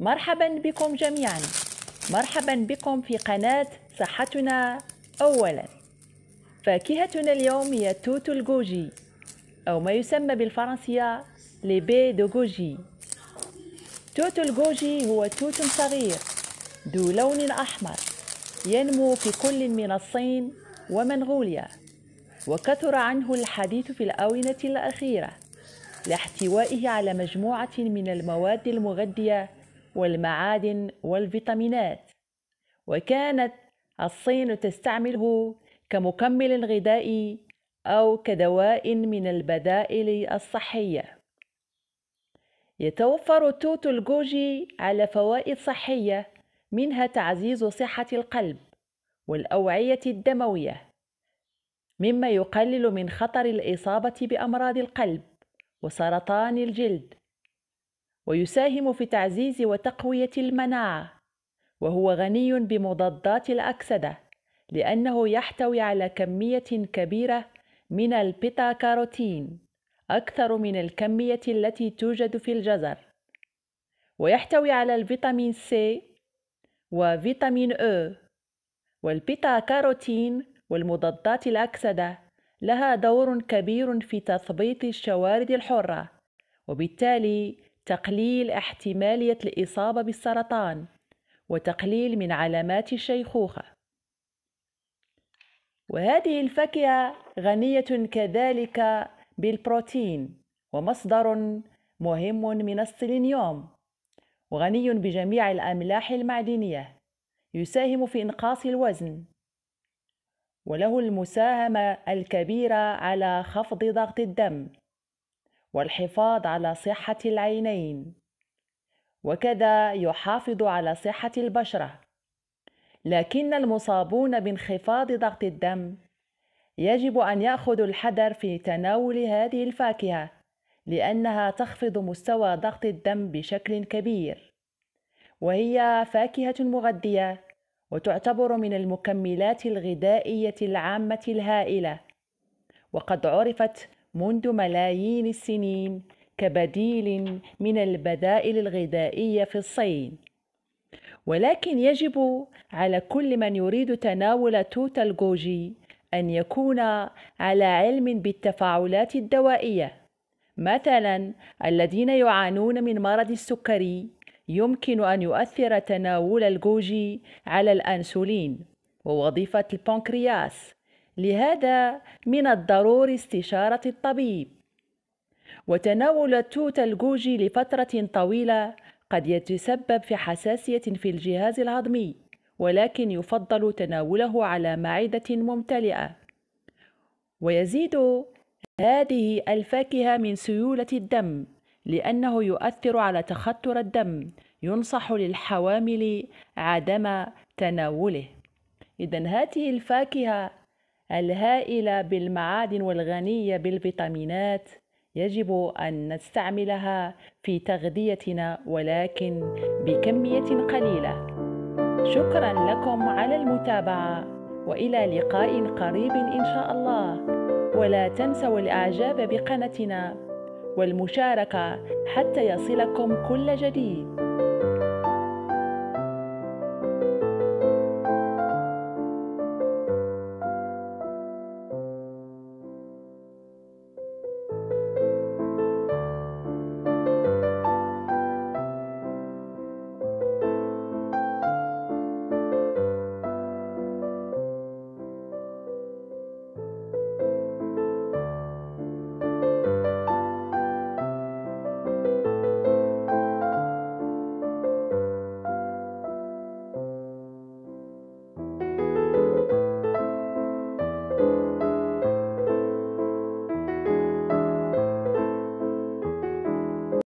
مرحبا بكم جميعا. مرحبا بكم في قناة صحتنا أولا. فاكهتنا اليوم هي توت الجوجي أو ما يسمى بالفرنسية les baies de goji. توت الجوجي هو توت صغير ذو لون أحمر ينمو في كل من الصين ومنغوليا وكثر عنه الحديث في الآونة الأخيرة لاحتوائه على مجموعة من المواد المغذية والمعادن والفيتامينات. وكانت الصين تستعمله كمكمل غذائي أو كدواء من البدائل الصحية. يتوفر توت الجوجي على فوائد صحية منها تعزيز صحة القلب والأوعية الدموية مما يقلل من خطر الإصابة بأمراض القلب وسرطان الجلد. ويساهم في تعزيز وتقوية المناعة وهو غني بمضادات الأكسدة لأنه يحتوي على كمية كبيرة من البيتا كاروتين أكثر من الكمية التي توجد في الجزر. ويحتوي على الفيتامين سي وفيتامين أو والبيتا كاروتين والمضادات الأكسدة لها دور كبير في تثبيط الشوارد الحرة وبالتالي تقليل احتمالية الإصابة بالسرطان وتقليل من علامات الشيخوخة وهذه الفاكهة غنية كذلك بالبروتين ومصدر مهم من السيلينيوم وغني بجميع الأملاح المعدنية يساهم في إنقاص الوزن. وله المساهمة الكبيرة على خفض ضغط الدم. والحفاظ على صحة العينين. وكذا يحافظ على صحة البشرة. لكن المصابون بانخفاض ضغط الدم يجب أن يأخذوا الحذر في تناول هذه الفاكهة لأنها تخفض مستوى ضغط الدم بشكل كبير. وهي فاكهة مغذية وتعتبر من المكملات الغذائية العامة الهائلة. وقد عرفت منذ ملايين السنين كبديل من البدائل الغذائية في الصين. ولكن يجب على كل من يريد تناول توت الجوجي أن يكون على علم بالتفاعلات الدوائية مثلا الذين يعانون من مرض السكري يمكن أن يؤثر تناول الجوجي على الأنسولين ووظيفة البنكرياس. لهذا من الضروري استشارة الطبيب. وتناول توت الجوجي لفترة طويلة قد يتسبب في حساسية في الجهاز الهضمي ولكن يفضل تناوله على معدة ممتلئة. ويزيد هذه الفاكهة من سيولة الدم لأنه يؤثر على تخثر الدم ينصح للحوامل عدم تناوله. إذا هذه الفاكهة الهائلة بالمعادن والغنية بالفيتامينات. يجب أن نستعملها في تغذيتنا ولكن بكمية قليلة. شكرا لكم على المتابعة وإلى لقاء قريب إن شاء الله. ولا تنسوا الإعجاب بقناتنا والمشاركة حتى يصلكم كل جديد.